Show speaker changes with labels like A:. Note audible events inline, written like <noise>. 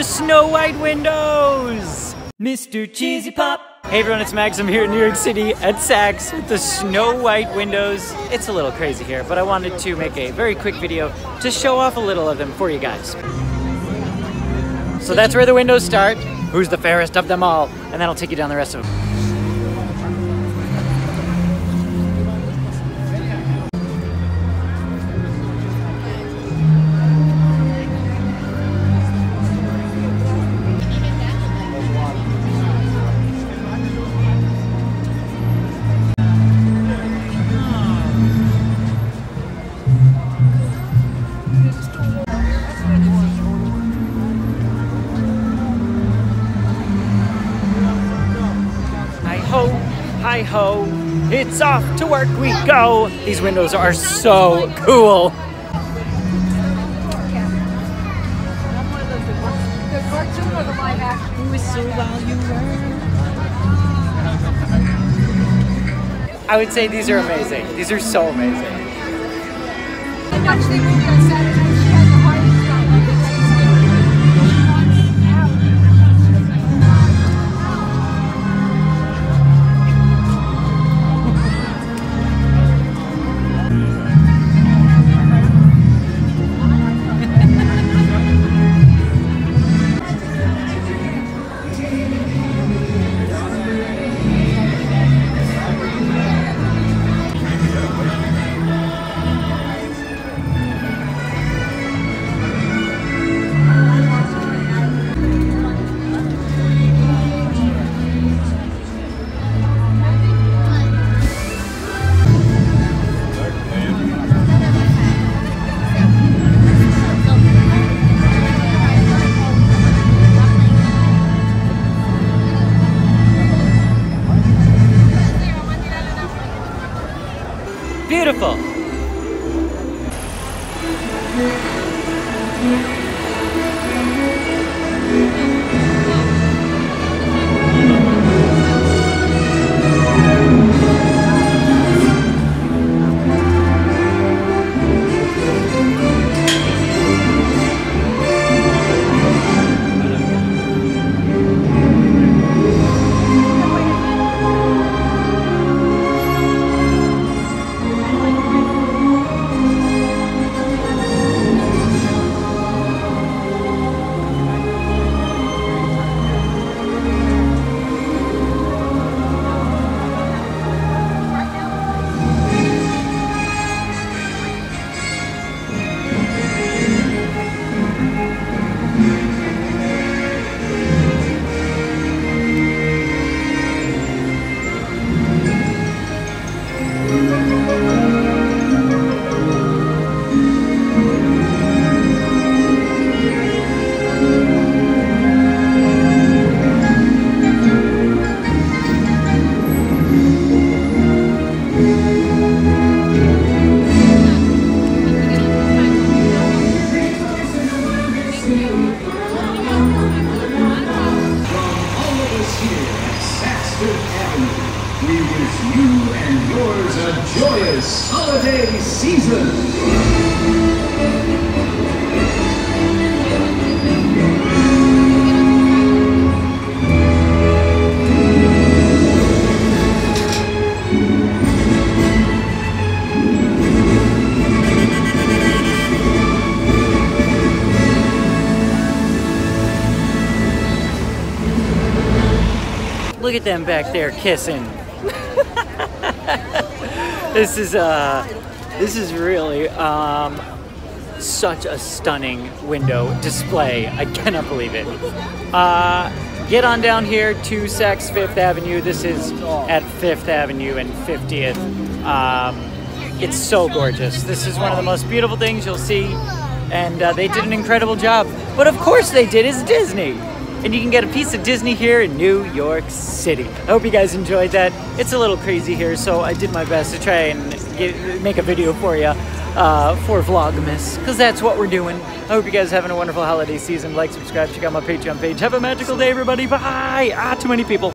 A: the Snow White windows! Mr. Cheezy Pop! Hey everyone, it's Max. I'm here in New York City at Saks with the Snow White windows. It's a little crazy here, but I wanted to make a very quick video to show off a little of them for you guys. So that's where the windows start. Who's the fairest of them all? And then I'll take you down the rest of them. Hi ho, it's off to work we go. These windows are so cool. I would say these are amazing. These are so amazing. Beautiful.
B: Joyous holiday season.
A: Look at them back there kissing. <laughs> this is uh this is really um such a stunning window display. I cannot believe it. Uh, get on down here to Saks Fifth Avenue. This is at Fifth Avenue and 50th. Um, it's so gorgeous. This is one of the most beautiful things you'll see, and uh, they did an incredible job. But of course, they did. It's Disney. And you can get a piece of Disney here in New York City. I hope you guys enjoyed that. It's a little crazy here, so I did my best to try and get, make a video for you uh, for Vlogmas, because that's what we're doing. I hope you guys are having a wonderful holiday season. Like, subscribe, check out my Patreon page. Have a magical day, everybody. Bye. Ah, too many people.